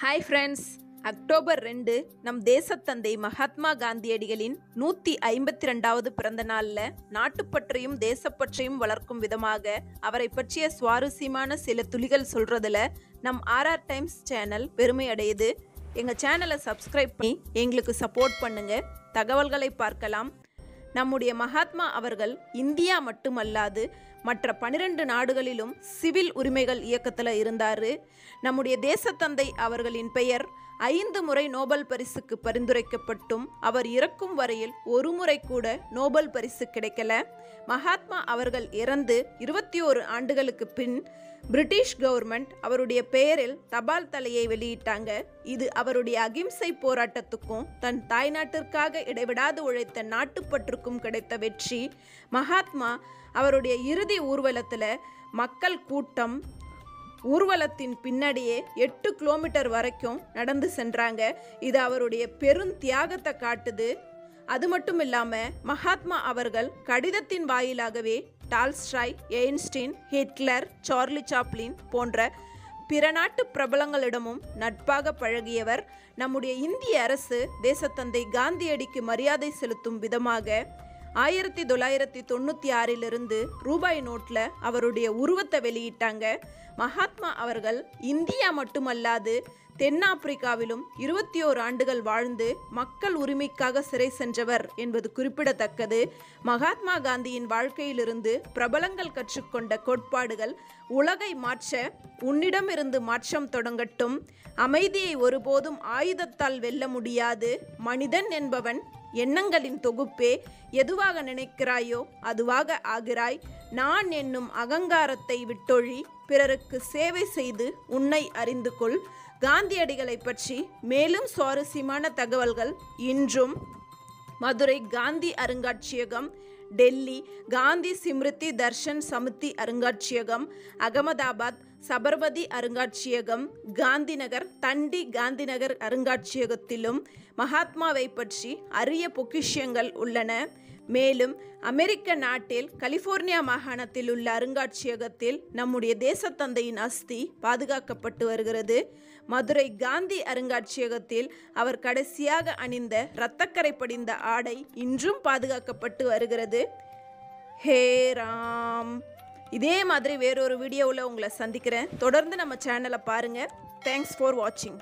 Hi friends October ரெண்டு நம் தேசத்தந்தை மகாத்மா காந்தியடிகளின் நூற்றி ஐம்பத்தி ரெண்டாவது பிறந்த நாளில் நாட்டுப்பற்றையும் தேசப்பற்றையும் வளர்க்கும் விதமாக அவரை பற்றிய சுவாரஸ்யமான சில துளிகள் சொல்கிறதுல நம் ஆர்ஆர் டைம்ஸ் சேனல் பெருமை அடையுது. எங்கள் சேனலை சப்ஸ்கிரைப் பண்ணி எங்களுக்கு சப்போர்ட் பண்ணுங்கள் தகவல்களை பார்க்கலாம். நம்முடைய மகாத்மா அவர்கள் இந்தியா மட்டுமல்லாது மற்ற பனிரெண்டு நாடுகளிலும் சிவில் உரிமைகள் இயக்கத்தில் இருந்தார். நம்முடைய தேசத்தந்தை அவர்களின் பெயர் ஐந்து முறை நோபல் பரிசுக்கு பரிந்துரைக்கப்பட்டும். அவர் இறக்கும் வரையில் ஒரு முறை கூட நோபல் பரிசு கிடைக்கல. மகாத்மா அவர்கள் இறந்து இருபத்தி ஓரு ஆண்டுகளுக்கு பின் பிரிட்டிஷ் கவர்மெண்ட் அவருடைய பெயரில் தபால் தலையை வெளியிட்டாங்க. இது அவருடைய அகிம்சை போராட்டத்துக்கும் தன் தாய்நாட்டிற்காக இடைவிடாது உழைத்த நாட்டுப்பற்றுக்கும் கிடைத்த வெற்றி. மகாத்மா அவருடைய இறுதி ஊர்வலத்தில் மக்கள் கூட்டம் ஊர்வலத்தின் பின்னாடியே எட்டு கிலோமீட்டர் வரைக்கும் நடந்து சென்றாங்க. இது அவருடைய பெரும் தியாகத்தை காட்டுது. அது மட்டும் இல்லாமல் மகாத்மா அவர்கள் கடிதத்தின் வாயிலாகவே Tolstoy Einstein Hitler Charlie Chaplin போன்ற பிற நாட்டு பிரபலங்களிடமும் நட்பாக பழகியவர். நம்முடைய இந்திய அரசு தேசத்தந்தை காந்தியடிக்கு மரியாதை செலுத்தும் விதமாக ஆயிரத்தி தொள்ளாயிரத்தி தொண்ணூற்றி ஆறிலிருந்து ரூபாய் நோட்டில் அவருடைய உருவத்தை வெளியிட்டாங்க. மகாத்மா அவர்கள் இந்தியா மட்டுமல்லாது தென்னாப்பிரிக்காவிலும் இருபத்தி ஓரு ஆண்டுகள் வாழ்ந்து மக்கள் உரிமைக்காக சிறை சென்றவர் என்பது குறிப்பிடத்தக்கது. மகாத்மா காந்தியின் வாழ்க்கையிலிருந்து பிரபலங்கள் கற்றுக்கொண்ட கோட்பாடுகள் உலகை மாற்ற உன்னிடமிருந்து மாற்றம் தொடங்கட்டும். அமைதியை ஒருபோதும் ஆயுதத்தால் வெல்ல முடியாது. மனிதன் என்பவன் எண்ணங்களின் தொகுப்பே எதுவாக நினைக்கிறாயோ அதுவாக ஆகிறாய். நான் என்னும் அகங்காரத்தை விட்டொழி பிறருக்கு சேவை செய்து உன்னை அறிந்து கொள் காந்தியடிகளை பற்றி மேலும் சுவாரஸ்யமான தகவல்கள் இன்றும் மதுரை காந்தி அருங்காட்சியகம் டெல்லி காந்தி சிம்ருதி தர்ஷன் சமிதி அருங்காட்சியகம் அகமதாபாத் சபர்மதி அருங்காட்சியகம் காந்திநகர் தண்டி காந்திநகர் அருங்காட்சியகத்திலும் மகாத்மாவை பற்றி அரிய பொக்கிஷ்யங்கள் உள்ளன. மேலும் அமெரிக்க நாட்டில் கலிபோர்னியா மாகாணத்தில் உள்ள அருங்காட்சியகத்தில் நம்முடைய தேசத்தந்தையின் அஸ்தி பாதுகாக்கப்பட்டு வருகிறது. மதுரை காந்தி அருங்காட்சியகத்தில் அவர் கடைசியாக அணிந்த இரத்தக்கரை படிந்த ஆடை இன்றும் பாதுகாக்கப்பட்டு வருகிறது. ஹே ராம்! இதே மாதிரி வேறொரு வீடியோவில் உங்களை சந்திக்கிறேன். தொடர்ந்து நம்ம சேனலை பாருங்கள் தேங்க்ஸ் ஃபார் வாட்சிங்